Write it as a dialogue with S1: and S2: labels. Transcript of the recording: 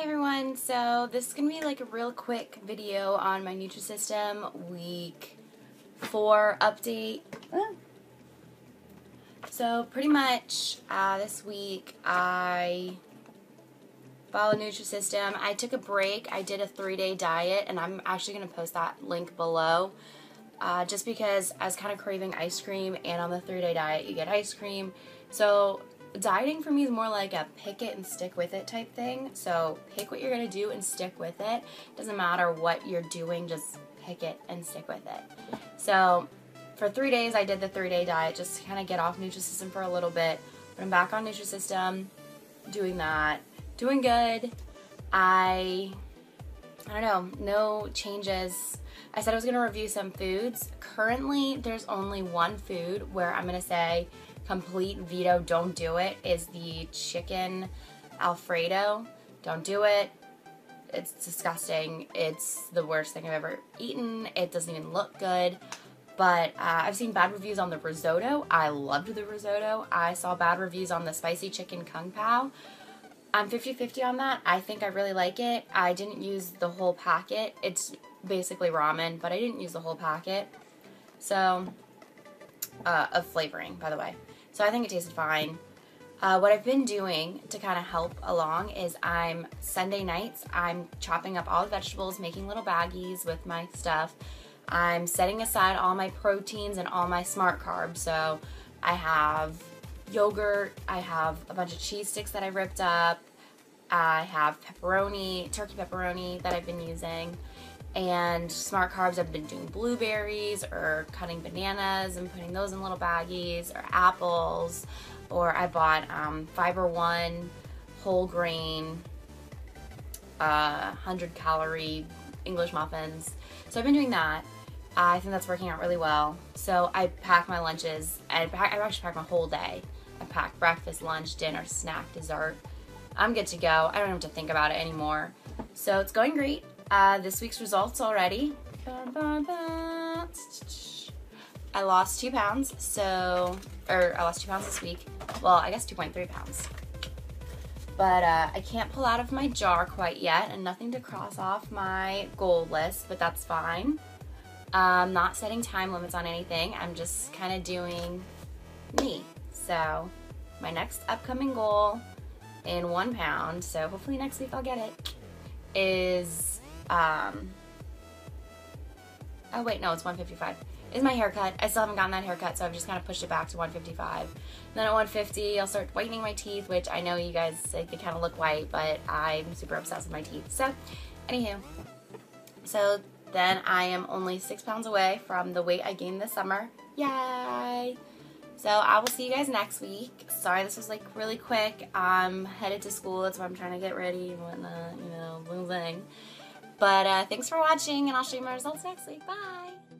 S1: everyone. So this is going to be like a real quick video on my Nutrisystem week 4 update. So pretty much uh, this week I followed Nutrisystem. I took a break. I did a three-day diet and I'm actually going to post that link below. Uh, just because I was kind of craving ice cream and on the three-day diet you get ice cream. So dieting for me is more like a pick it and stick with it type thing. So pick what you're going to do and stick with it. Doesn't matter what you're doing, just pick it and stick with it. So for three days, I did the three day diet just to kind of get off Nutrisystem for a little bit. But I'm back on Nutrisystem, doing that, doing good. I, I don't know, no changes. I said I was going to review some foods. Currently, there's only one food where I'm going to say complete veto, don't do it, is the chicken Alfredo. Don't do it. It's disgusting. It's the worst thing I've ever eaten. It doesn't even look good. But uh, I've seen bad reviews on the risotto. I loved the risotto. I saw bad reviews on the spicy chicken kung pao. I'm 50-50 on that. I think I really like it. I didn't use the whole packet. It's basically ramen, but I didn't use the whole packet. So, uh, of flavoring, by the way. So I think it tasted fine. Uh, what I've been doing to kind of help along is I'm, Sunday nights, I'm chopping up all the vegetables, making little baggies with my stuff. I'm setting aside all my proteins and all my smart carbs. So I have yogurt, I have a bunch of cheese sticks that I ripped up, I have pepperoni, turkey pepperoni that I've been using, and smart carbs I've been doing blueberries or cutting bananas and putting those in little baggies or apples. Or I bought um, Fiber One whole grain uh, 100 calorie English muffins. So I've been doing that. I think that's working out really well. So I pack my lunches. I, pack, I actually pack my whole day. I pack breakfast lunch dinner snack dessert. I'm good to go. I don't have to think about it anymore. So it's going great uh, this week's results already. I lost two pounds, so, or I lost two pounds this week. Well, I guess 2.3 pounds. But uh, I can't pull out of my jar quite yet, and nothing to cross off my goal list, but that's fine. I'm not setting time limits on anything. I'm just kind of doing me. So my next upcoming goal in one pound, so hopefully next week I'll get it, is um, oh wait, no, it's 155. Is my haircut. I still haven't gotten that haircut, so I've just kind of pushed it back to 155. then at 150, I'll start whitening my teeth, which I know you guys say they kind of look white, but I'm super obsessed with my teeth. So, anywho, so then I am only six pounds away from the weight I gained this summer. Yay! So I will see you guys next week. Sorry this was like really quick. I'm headed to school. That's why I'm trying to get ready and whatnot, you know, bling bling. But uh, thanks for watching, and I'll show you my results next week. Bye!